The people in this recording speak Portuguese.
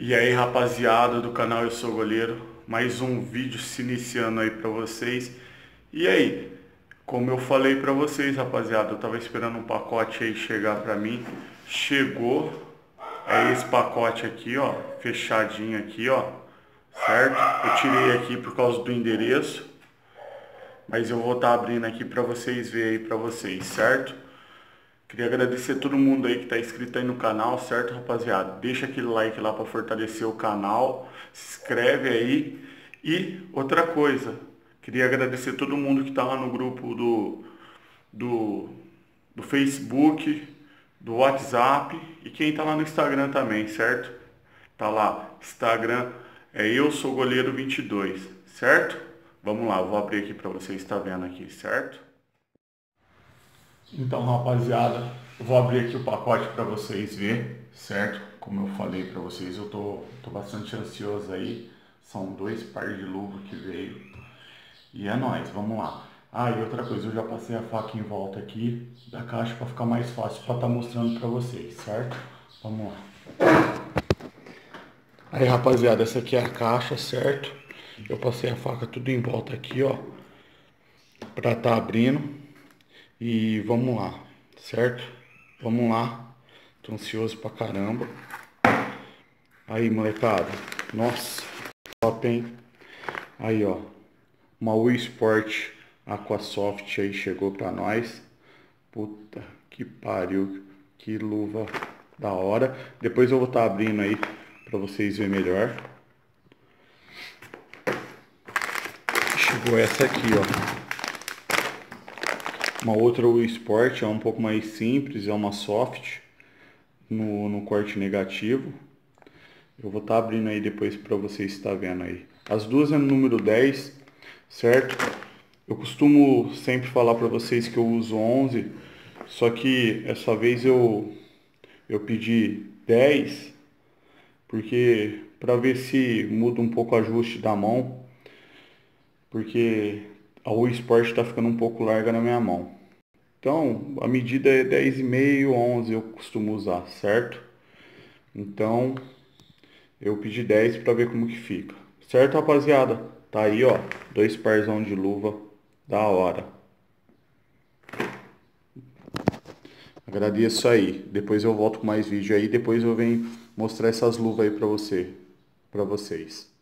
E aí rapaziada do canal Eu Sou Goleiro, mais um vídeo se iniciando aí pra vocês. E aí, como eu falei pra vocês rapaziada, eu tava esperando um pacote aí chegar pra mim. Chegou, é esse pacote aqui ó, fechadinho aqui ó, certo? Eu tirei aqui por causa do endereço, mas eu vou estar tá abrindo aqui pra vocês verem aí pra vocês, certo? Queria agradecer todo mundo aí que está inscrito aí no canal, certo, rapaziada? Deixa aquele like lá para fortalecer o canal, se inscreve aí. E outra coisa, queria agradecer todo mundo que está lá no grupo do, do, do Facebook, do WhatsApp e quem está lá no Instagram também, certo? Tá lá, Instagram é eu sou goleiro 22, certo? Vamos lá, vou abrir aqui para vocês estar tá vendo aqui, certo? Então, rapaziada, vou abrir aqui o pacote para vocês ver, certo? Como eu falei para vocês, eu tô, tô bastante ansioso aí. São dois pares de luva que veio. E é nóis, vamos lá. Ah, e outra coisa, eu já passei a faca em volta aqui da caixa para ficar mais fácil para estar tá mostrando para vocês, certo? Vamos lá. Aí, rapaziada, essa aqui é a caixa, certo? Eu passei a faca tudo em volta aqui, ó. Pra tá abrindo. E vamos lá, certo? Vamos lá. Tô ansioso pra caramba. Aí, molecada. Nossa, top, hein? Aí, ó. Uma Wii Sport Aquasoft aí chegou pra nós. Puta que pariu. Que luva da hora. Depois eu vou estar tá abrindo aí pra vocês verem melhor. Chegou essa aqui, ó. Uma outra o Sport é um pouco mais simples, é uma soft no, no corte negativo. Eu vou estar tá abrindo aí depois para vocês estar tá vendo aí. As duas é no número 10, certo? Eu costumo sempre falar para vocês que eu uso 11, só que essa vez eu, eu pedi 10, porque para ver se muda um pouco o ajuste da mão, porque a U Sport está ficando um pouco larga na minha mão. Então, a medida é 10,5, 11 eu costumo usar, certo? Então, eu pedi 10 para ver como que fica. Certo, rapaziada? Tá aí, ó, dois parzão de luva da hora. Agradeço aí. Depois eu volto com mais vídeo aí, depois eu venho mostrar essas luvas aí para você, para vocês.